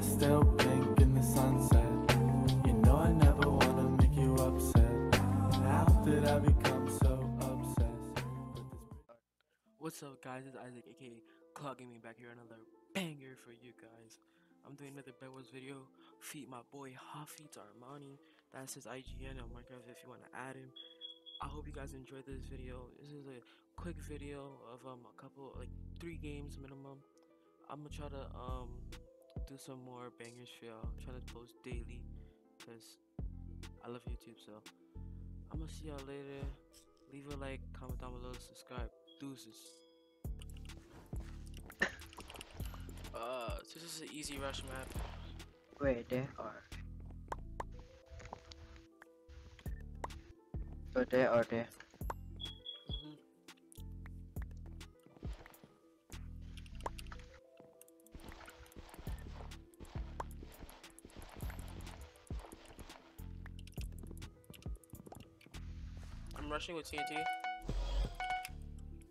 sky still pink in the sunset. You know I never wanna make you upset. How did I become so obsessed? What's up guys, it's Isaac aka Claw Gaming back here another banger for you guys. I'm doing another Bed Wars video, Feed my boy Hafizarmani. That's his IGN on Minecraft if you want to add him. I hope you guys enjoyed this video. This is a quick video of um a couple like three games minimum. I'm gonna try to um do some more bangers for y'all. Try to post daily because I love YouTube so I'm gonna see y'all later. Leave a like, comment down below, subscribe. Deuces. Uh, this is an easy rush map. Wait, there are. So there or there. I'm with TNT.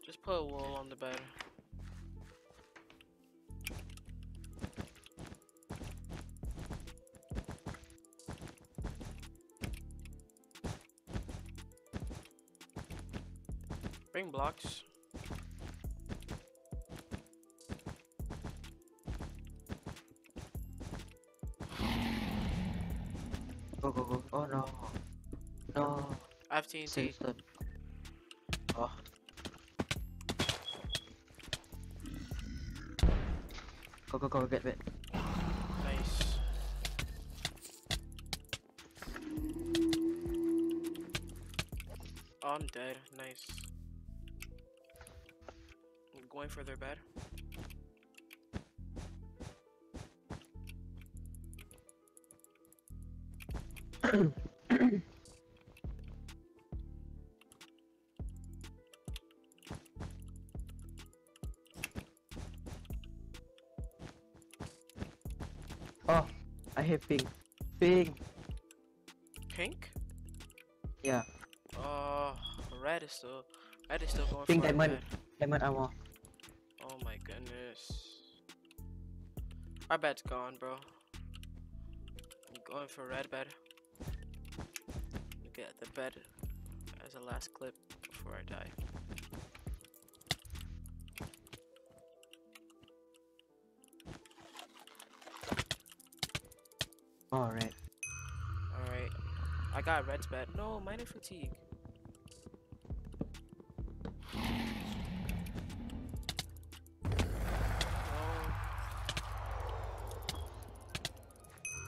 Just put a wall on the bed. Bring blocks. Go go go. Oh no. No. I have TNT. Stone. Oh. Go go go get it. Nice. Oh, I'm dead. Nice. I'm going for their bed. Pink. Ping. Pink? Yeah. Oh, red is still. Red is still going Pink diamond. bed. Diamond armor. Oh my goodness. Our bed's gone, bro. I'm going for red bed. Look at the bed as a last clip before I die. Alright. Alright. I got red's bed. No, minor fatigue. No.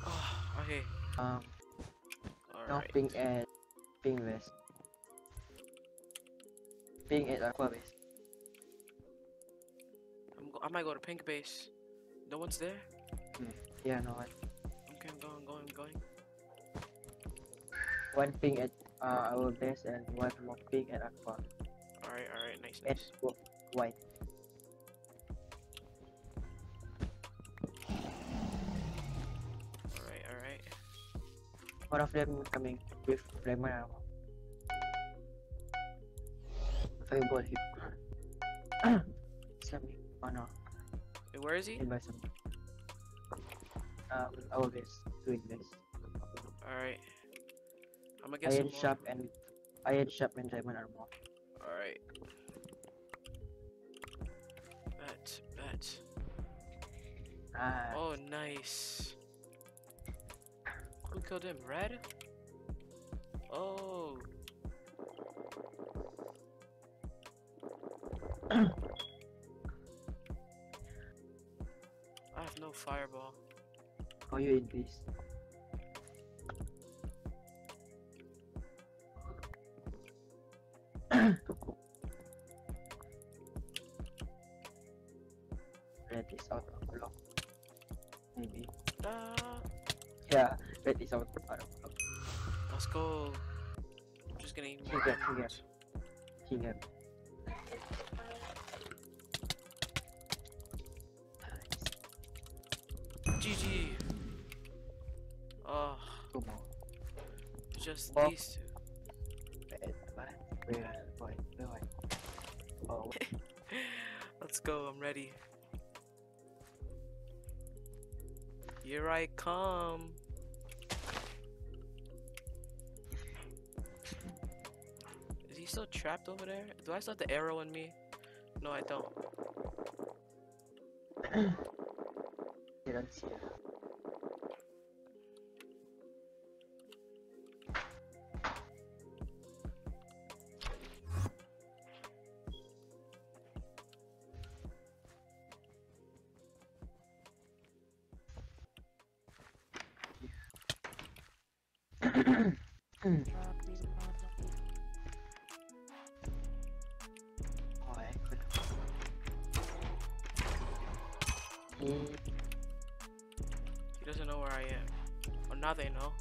Oh, okay. Um, now Alright. ping at ping west. Ping at aqua base. I'm go I might go to pink base. No one's there? Yeah, no one. Going. One ping at uh, our base and one more ping at aqua. Alright, alright, nice, And nice. w- white. Alright, alright. One of them coming with diamond armor. Fireball hit. It's coming. Oh no, Wait, where is he? hit by some. Our base, doing this. Alright. I'm gonna get some Iron sharp and iron sharp and diamond armor. Alright. Bet, bet. Ah, Oh, nice. Who killed him? Red? Oh. I have no fireball. How you in this? Red is out of block. Maybe. Ah, Yeah, red is out of block. let's go. I'm just gonna eat more Here, here. Here. GG. Just Oh. these two. Red, what? Where? Why? Where? Oh, Let's go, I'm ready. Here I come. Is he still trapped over there? Do I still have the arrow in me? No, I don't. Didn't see it. He doesn't know where I am. Well, now they know.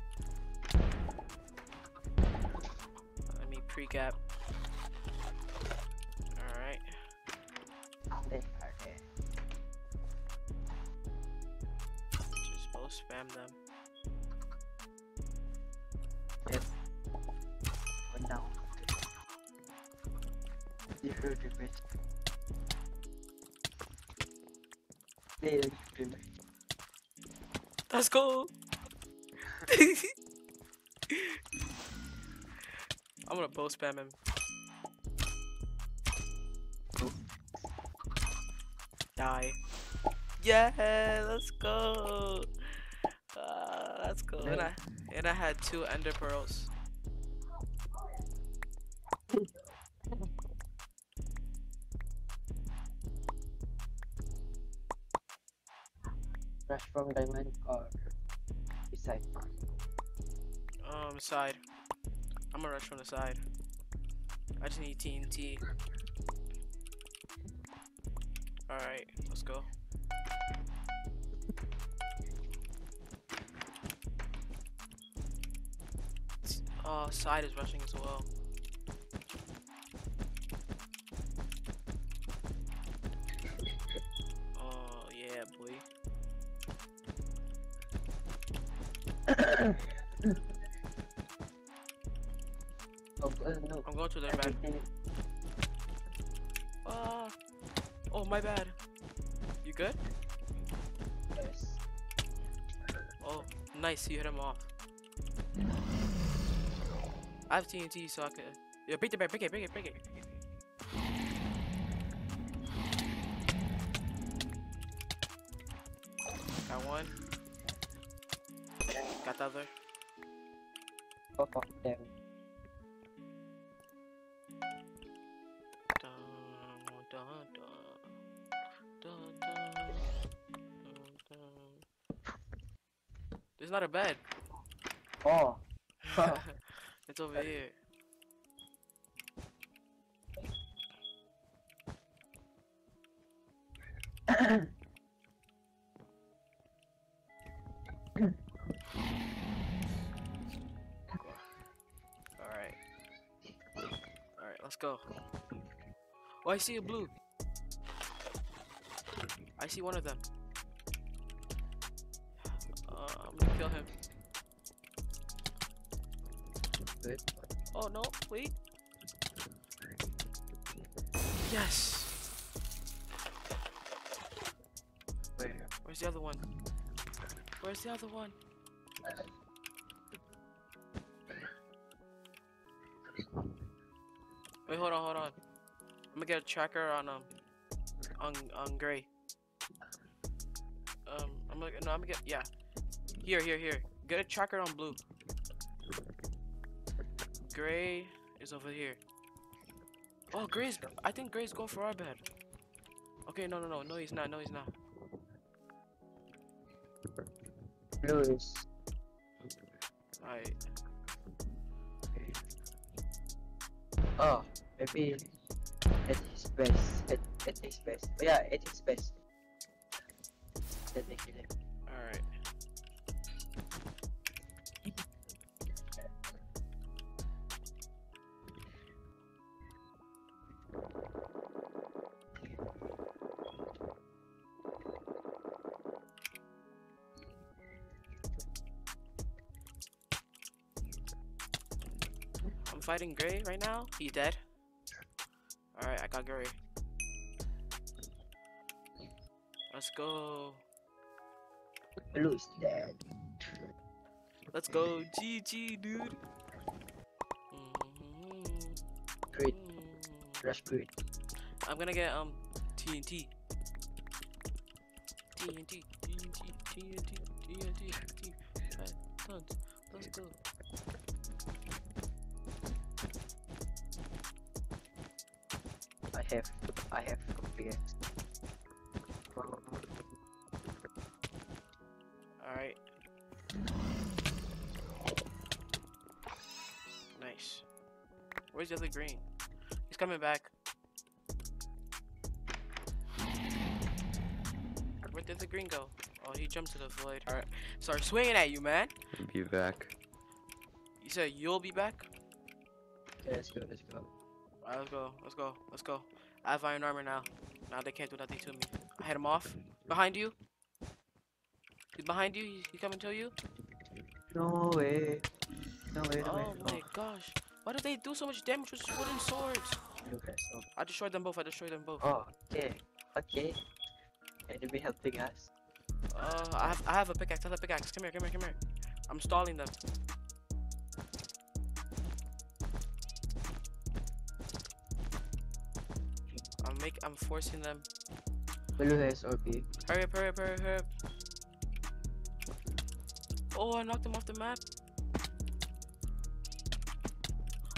Let me pre-gap. Alright. Just both spam them. Damage. Zero damage. Let's go! I'm gonna bow spam him. Die. Yeah, let's go. Uh, let's go. And I and I had two ender pearls. Rush from diamond or beside. Um, side. I'm gonna rush from the side. I just need TNT. Alright, let's go. Oh, side is rushing as well. You good? Yes. Oh, nice. You hit him off. I have TNT, so I can. Yeah, break the back. Break it. Break it. Break it. Got one. Got the other. Both of them. There's not a bed. Oh. it's over here. Alright. Alright, let's go. Oh, I see a blue. I see one of them. I'm gonna kill him. Oh no, wait. Yes. Where? Where's the other one? Where's the other one? Wait, hold on, hold on. I'm gonna get a tracker on um on on gray. Um, I'm gonna no, I'm gonna get yeah. Here, here, here. Get a tracker on blue. Gray is over here. Oh, Gray's. I think Gray's going for our bed. Okay, no, no, no, no, he's not. No, he's not. Is. Alright. Oh, maybe at his best. At, at his best. Yeah, at his best. Alright. Fighting Gray right now. He's dead. Alright, I got Gray. Let's go. Blue is dead. Let's go, GG, dude. Mhm. Great. Mhm. Rush great. I'm gonna get um TNT. TNT, TNT, TNT, TNT, TNT. Let's go. Have I have complex. Alright. Nice. Where's the other green? He's coming back. Where did the green go? Oh, he jumped to the void. Alright. Start swinging at you, man. Be back. You said you'll be back? Okay, let's go, let's go. Alright, let's go. Let's go. Let's go. I have iron armor now. Now they can't do nothing to me. I hit him off. Behind you. He's behind you. He's, he's coming to you. No way. No way, no way. Oh my gosh. Why did they do so much damage with wooden swords? Okay, so. I destroyed them both. I destroyed them both. Oh, okay. Okay. Enemy helping us. Uh, I have I have a pickaxe. I have a pickaxe. Come here, come here, come here. I'm stalling them. Make I'm forcing them. Blue has OP. Hurry up, hurry up, hurry up, hurry up. Oh, I knocked him off the map.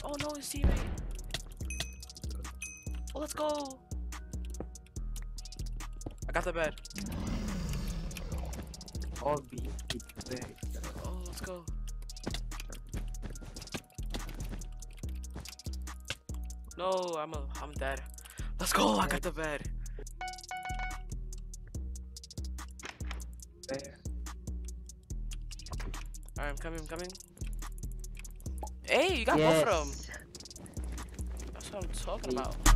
Oh no, his teammate. Oh, let's go. I got the bed. All B. Big bag. Oh, let's go. No, I'm a, I'm dead. Let's go. I got the bed. Where? Alright, I'm coming. I'm coming. Hey, you got both of them. That's what I'm talking about.